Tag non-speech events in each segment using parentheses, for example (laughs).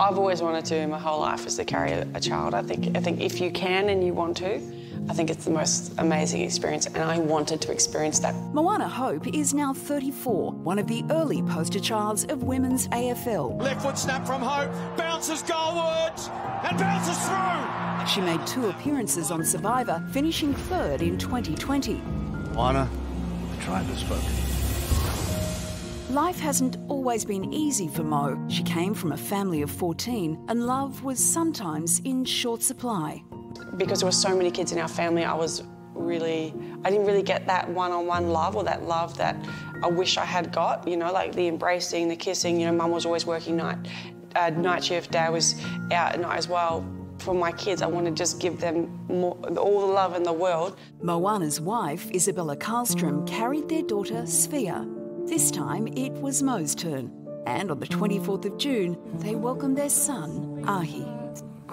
I've always wanted to my whole life is to carry a, a child. I think I think if you can and you want to, I think it's the most amazing experience and I wanted to experience that. Moana Hope is now 34, one of the early poster childs of women's AFL. Left foot snap from Hope, bounces goalwards and bounces through. She made two appearances on Survivor, finishing third in 2020. Moana, the tribe has spoken. Life hasn't always been easy for Mo. She came from a family of 14 and love was sometimes in short supply. Because there were so many kids in our family, I was really, I didn't really get that one-on-one love or that love that I wish I had got, you know, like the embracing, the kissing, you know, mum was always working night, uh, night shift, dad was out at night as well. For my kids, I want to just give them more, all the love in the world. Moana's wife, Isabella Carlstrom, carried their daughter, Svea. This time it was Mo's turn. And on the 24th of June, they welcomed their son, Ahi.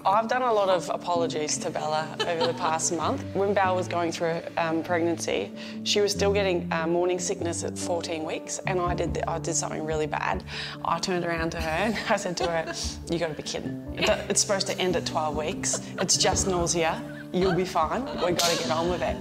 I've done a lot of apologies to Bella over the past month. When Bella was going through um, pregnancy, she was still getting uh, morning sickness at 14 weeks, and I did I did something really bad. I turned around to her and (laughs) I said to her, "You got to be kidding! It's supposed to end at 12 weeks. It's just nausea. You'll be fine. We've got to get on with it."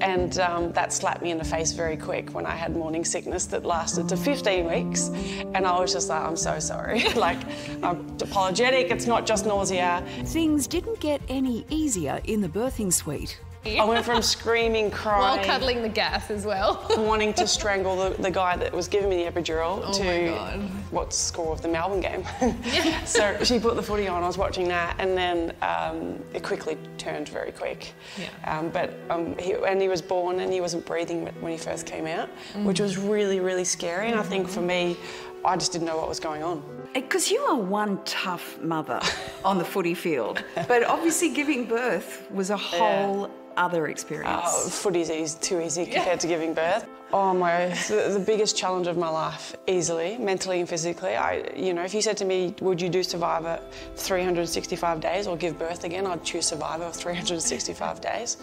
And um, that slapped me in the face very quick when I had morning sickness that lasted to 15 weeks. And I was just like, I'm so sorry. (laughs) like, I'm apologetic, it's not just nausea. Things didn't get any easier in the birthing suite. (laughs) I went from screaming, crying. While cuddling the gas as well. (laughs) wanting to strangle the, the, guy that was giving me the epidural oh to what's score of the Melbourne game. (laughs) so she put the footy on, I was watching that, and then um, it quickly turned very quick. Yeah. Um, but um, he, and he was born and he wasn't breathing when he first came out, mm. which was really, really scary. And I think for me, I just didn't know what was going on. Because you are one tough mother (laughs) on the footy field, but obviously giving birth was a whole yeah other experience? Oh, footy's easy, too easy compared yeah. to giving birth. Oh my, the, the, biggest challenge of my life, easily, mentally and physically. I, you know, if you said to me, would you do Survivor 365 days or give birth again, I'd choose Survivor 365 days.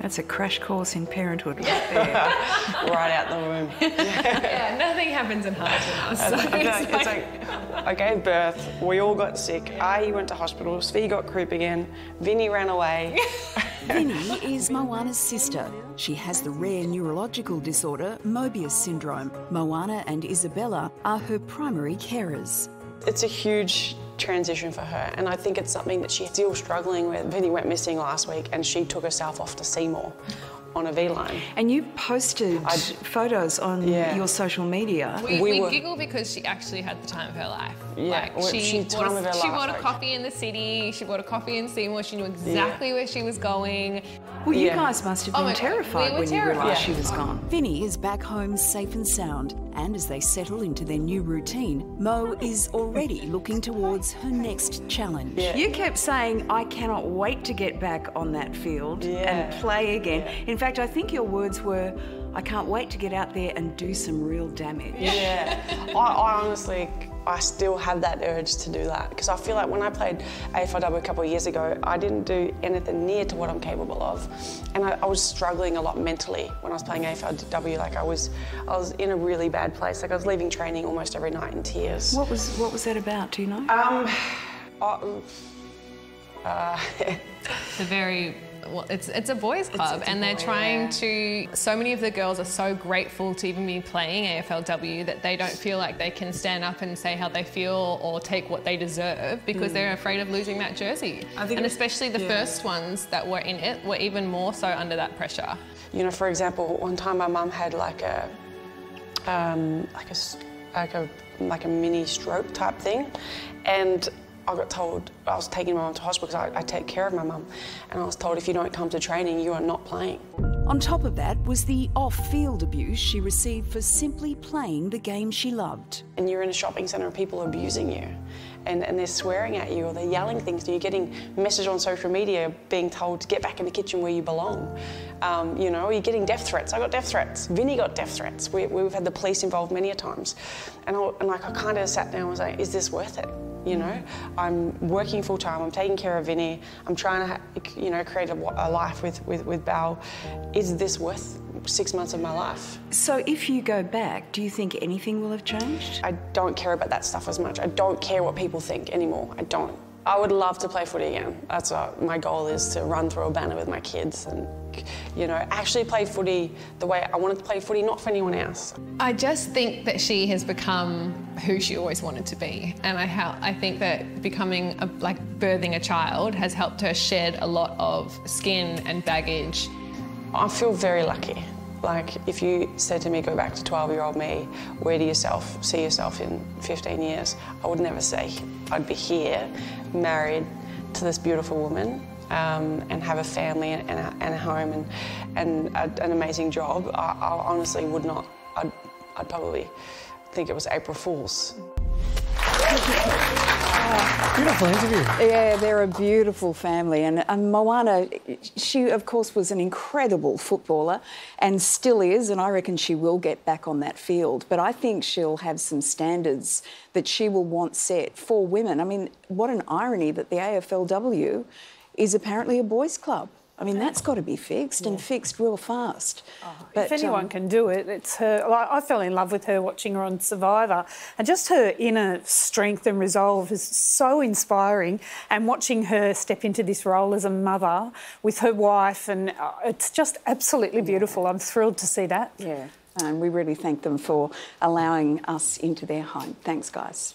That's a crash course in parenthood right (laughs) there. right out the womb. (laughs) yeah, nothing happens in half (laughs) So it's, like... it's like, I gave birth, we all got sick, Ahi went to hospital, Svi got croup again, Vinny ran away. Vinny is Moana's sister. She has the rare neurological disorder Mobius syndrome. Moana and Isabella are her primary carers. It's a huge transition for her, and I think it's something that she's still struggling with. Vinny went missing last week, and she took herself off to Seymour on a V/Line. And you posted I'd, photos on yeah. your social media. We, we, we were, giggle because she actually had the time of her life. Yeah, like she, she, bought a, she bought a coffee in the city, she bought a coffee in Seymour, she knew exactly yeah. where she was going. Well, you yeah. guys must have oh been oh terrified we when terrified. you realised she was gone. Vinny is back home safe and sound, and as they settle into their new routine, Mo is already looking towards her next challenge. You kept saying, I cannot wait to get back on that field and play again. In fact, I think your words words were, I can't wait to get out there and do some real damage. Yeah, I, I, honestly, I still have that urge to do that because I feel like when I played AFLW a couple of years ago, I didn't do anything near to what I'm capable of, and I, I was struggling a lot mentally when I was playing AFLW. Like I was, I was in a really bad place. Like I was leaving training almost every night in tears. What was what was that about? Do you know? Um, I, uh, (laughs) the very well, it's it's a boys club, it's, it's and they're trying yeah. to. So many of the girls are so grateful to even be playing AFLW that they don't feel like they can stand up and say how they feel or take what they deserve because mm. they're afraid of losing that jersey. and especially the yeah. first ones that were in it were even more so under that pressure. You know, for example, one time my mum had like a um, like a like a like a mini stroke type thing, and I got told I was taking my mum to hospital because I, I, take care of my mum, and I was told if you don't come to training, you are not playing. On top of that was the off-field abuse she received for simply playing the game she loved. And you're in a shopping centre and people are abusing you, and, and they're swearing at you or they're yelling things you. You're getting messages on social media being told to get back in the kitchen where you belong. Um, you know, you're getting death threats. I got death threats. Vinny got death threats. We, have had the police involved many a times, and, I, and like I kind of sat down and was like, is this worth it? You know, I'm working full time. I'm taking care of Vinny. I'm trying to, you know, create a, a life with with with. Is this worth six months of my life? So, if you go back, do you think anything will have changed? I don't care about that stuff as much. I don't care what people think anymore. I don't. I would love to play footy again. That's what my goal is to run through a banner with my kids and, you know, actually play footy the way I wanted to play footy, not for anyone else. I just think that she has become who she always wanted to be, and I I think that becoming a, like birthing a child has helped her shed a lot of skin and baggage. I feel very lucky. Like, if you said to me, go back to 12 year old me, where do you yourself, see yourself in 15 years? I would never say I'd be here, married to this beautiful woman. Um, and have a family and, and, a, and a, home and, and a, an amazing job, I, I honestly would not. I'd, I'd probably think it was April Fool's. Beautiful interview. Yeah, they're a beautiful family. And, and Moana, she, of course, was an incredible footballer and still is. And I reckon she will get back on that field. But I think she'll have some standards that she will want set for women. I mean, what an irony that the AFLW is apparently a boys' club. I mean, that's got to be fixed yeah. and fixed real fast. Oh, but, if anyone um, can do it, it's her. I fell in love with her watching her on Survivor, and just her inner strength and resolve is so inspiring. And watching her step into this role as a mother with her wife, and uh, it's just absolutely beautiful. Yeah. I'm thrilled to see that. Yeah, and we really thank them for allowing us into their home. Thanks, guys.